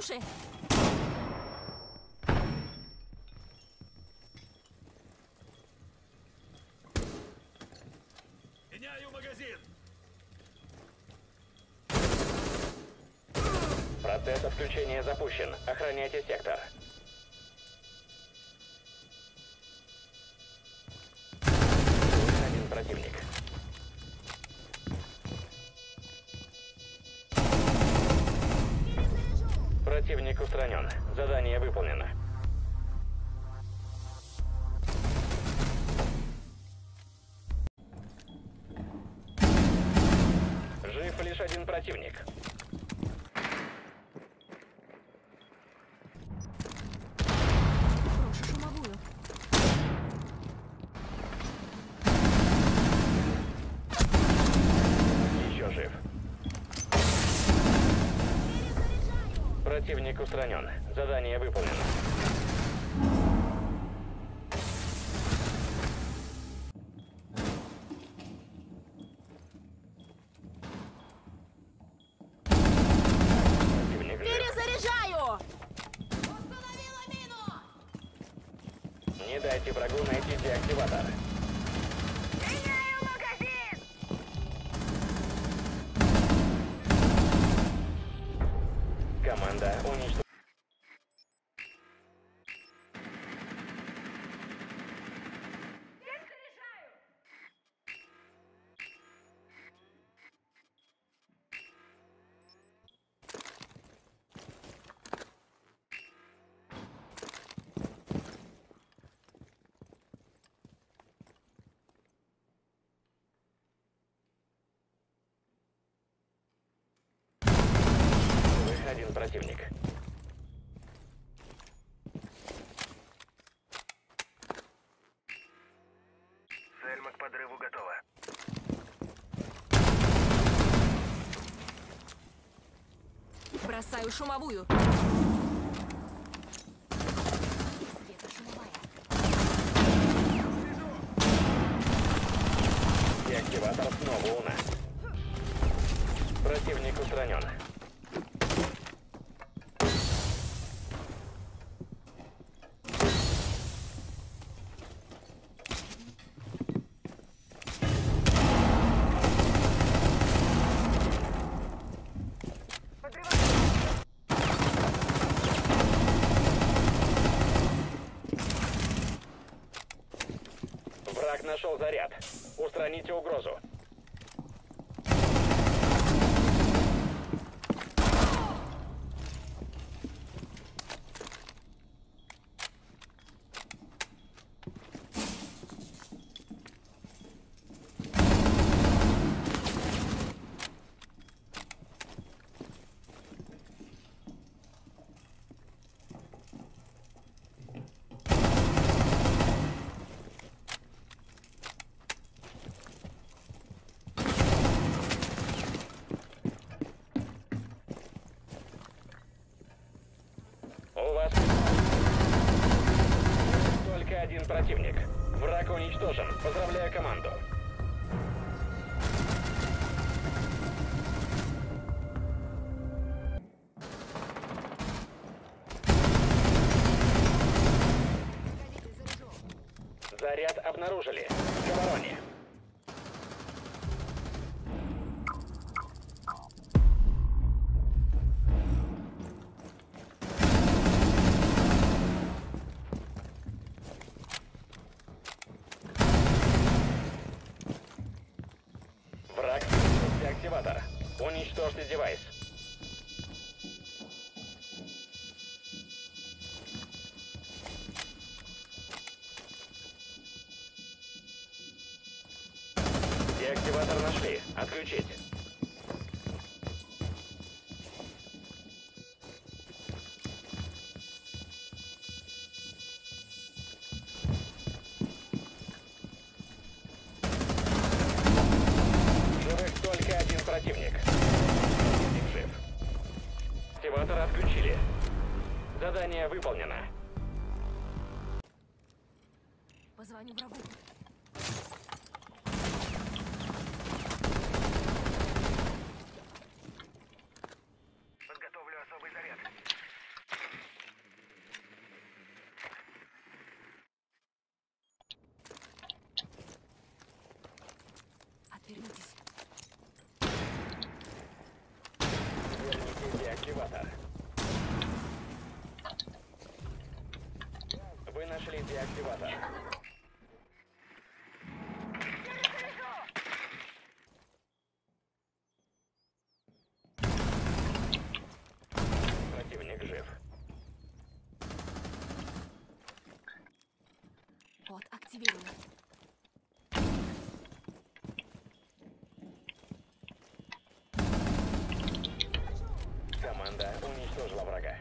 уши! Меняю магазин! Процесс отключения запущен. Охраняйте сектор. Один противник. Противник устранен. Задание выполнено. Жив лишь один противник. Противник устранен. Задание выполнено. Перезаряжаю! Не дайте врагу найти деактиватор. Один противник. Сельма к подрыву готова. Бросаю шумовую. Деактиватор снова у нас. Противник устранен. Враг нашел заряд. Устраните угрозу. У вас только один противник. Враг уничтожен. Поздравляю команду. Заряд обнаружили. Уничтожьте девайс. Деактиватор нашли. Отключить. Отключили. Задание выполнено. Позвоню врагу. Деактиватор. Противник жив. Вот, активирую. Команда уничтожила врага.